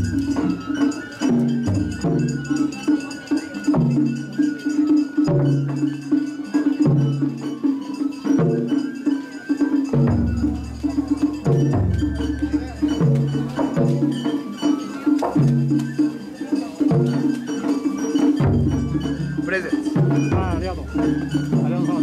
プレゼンあありがとうありがとう